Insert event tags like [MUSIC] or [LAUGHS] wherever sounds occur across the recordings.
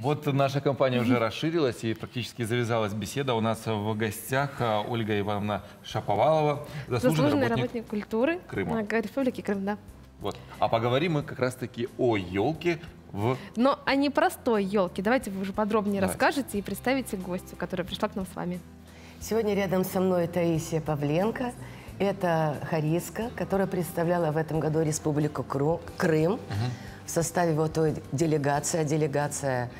Вот наша компания уже расширилась и практически завязалась беседа. У нас в гостях а, Ольга Ивановна Шаповалова, заслуженный, Заслуженный работник. работник культуры Крыма. э, Республики Крым, да. Вот. А поговорим мы как раз-таки о елке в... Но о непростой елке. Давайте вы уже подробнее Давайте. расскажете и представите гостю, которая пришла к нам с вами. Сегодня рядом со мной Таисия Павленко. Это хариска, которая представляла в этом году Республику Кру- Крым. В составе вот той делегации. А делегация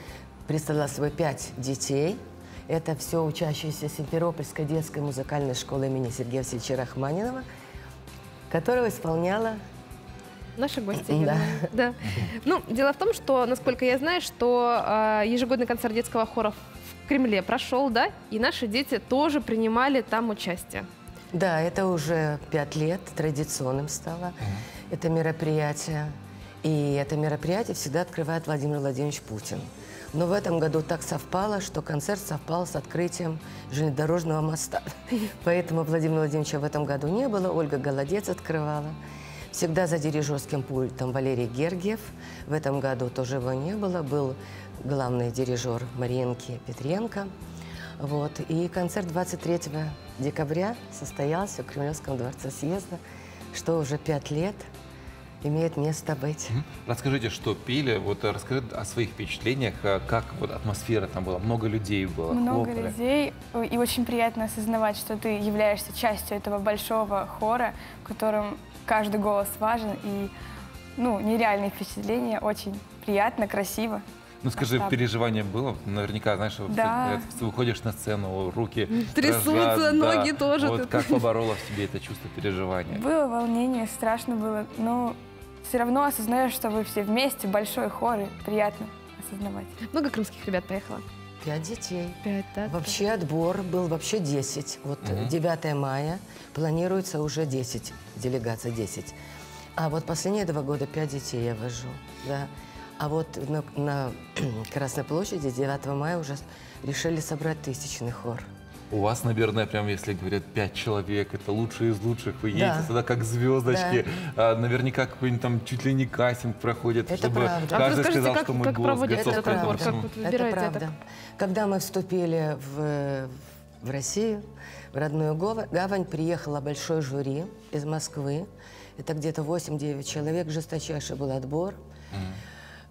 представляла собой пять детей. Это все учащиеся Симферопольской детской музыкальной школы имени Сергея Васильевича Рахманинова, которого исполняла Наши гости. Да. Да. Ну, дело в том, что, насколько я знаю, что э, ежегодный концерт детского хора в Кремле прошел, да, и наши дети тоже принимали там участие. Да, это уже пять лет традиционным стало. Это мероприятие. И это мероприятие всегда открывает Владимир Владимирович Путин. Но в этом году так совпало, что концерт совпал с открытием железнодорожного моста. [LAUGHS] Поэтому Владимира Владимировича в этом году не было. Ольга Голодец открывала. Всегда за дирижерским пультом Валерий Гергиев. В этом году тоже его не было. Был главный дирижер Маринки Петренко. Вот. И концерт 23 декабря состоялся в Кремлевском дворце съезда, что уже пять лет имеет место быть. Расскажите, что пели, вот э, расскажи о своих впечатлениях, э, как вот атмосфера там была, много людей было, Много хлопали. людей, э, и очень приятно осознавать, что ты являешься частью этого большого хора, в котором каждый голос важен, и ну, нереальные впечатления, очень приятно, красиво. Ну скажи, масштаб. переживание было? Наверняка, знаешь, Да. ты выходишь на сцену, руки Трясутся, дрожат, ноги да. тоже. Вот как поборола в тебе это чувство переживания? Было волнение, страшно было, но все равно осознаешь, что вы все вместе, большой хор, и приятно осознавать. Много крымских ребят поехало? Пять детей. Пять, да? Вообще отбор был вообще 10. Вот э, 9 мая планируется уже 10, делегация 10. А вот последние два года 5 детей я вожу. Да. А вот на, на [CLEARS THROAT] Красной площади 9 мая уже решили собрать тысячный хор. У вас, наверное, прям, если говорят, пять человек, это лучшие из лучших, вы едете Да. сюда как звездочки, А, наверняка какой-нибудь там чуть ли не кастинг проходит, Это чтобы правда. А каждый расскажите, сказал, как- что мой как голос готов этот к этому? Как всему. это правда. это? Когда мы вступили в, в Россию, в родную гавань, приехало большое жюри из Москвы. Это где-то 8-9 человек, жесточайший был отбор.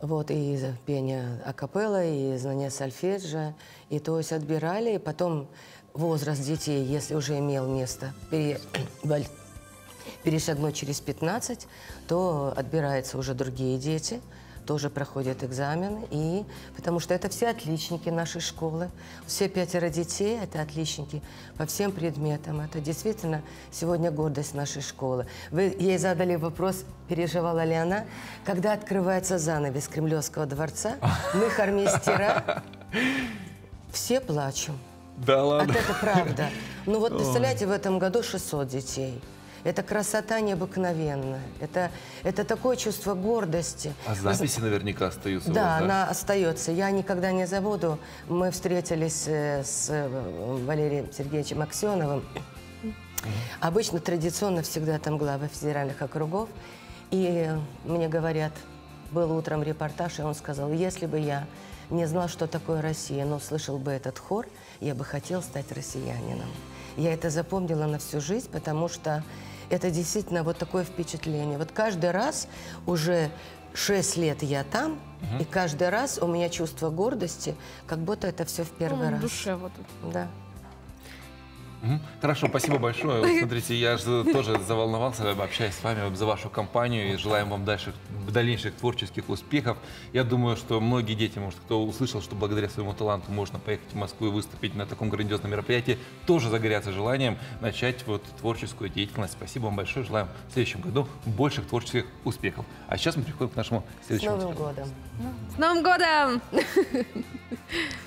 Вот, и пение акапелла, и знание сольфеджио. И то есть отбирали, и потом возраст детей, если уже имел место, пере- [CLEARS THROAT] перешагнуть через 15, то отбираются уже другие дети, тоже проходят экзамен, и потому что это все отличники нашей школы. Все пятеро детей – это отличники по всем предметам. Это действительно сегодня гордость нашей школы. Вы ей задали вопрос, переживала ли она, когда открывается занавес Кремлевского дворца, мы, хормейстера, все плачем. Да ладно. это правда. Ну вот представляете, в этом году 600 детей. Это красота необыкновенная. Это, это такое чувство гордости. А записи наверняка остаются у Да, вас, она остается. Я никогда не забуду. Мы встретились э, с э, Валерием Сергеевичем Аксеновым. Обычно традиционно всегда там главы федеральных округов. И мне говорят, был утром репортаж, и он сказал, если бы я не знал, что такое Россия, но услышал бы этот хор, я бы хотел стать россиянином. Я это запомнила на всю жизнь, потому что это действительно вот такое впечатление. Вот каждый раз уже шесть лет я там, и каждый раз у меня чувство гордости, как будто это все в первый Ну, раз. в душе вот. Да. Хорошо, спасибо большое. Вот Смотрите, я же тоже заволновался, общаясь с вами за вашу компанию и желаем вам дальше, дальнейших творческих успехов. Я думаю, что многие дети, может, кто услышал, что благодаря своему таланту можно поехать в Москву и выступить на таком грандиозном мероприятии, тоже загорятся желанием начать вот творческую деятельность. Спасибо вам большое. Желаем в следующем году больших творческих успехов. А сейчас мы переходим к нашему С следующему Новым материалу. годом! С Новым годом! [LAUGHS]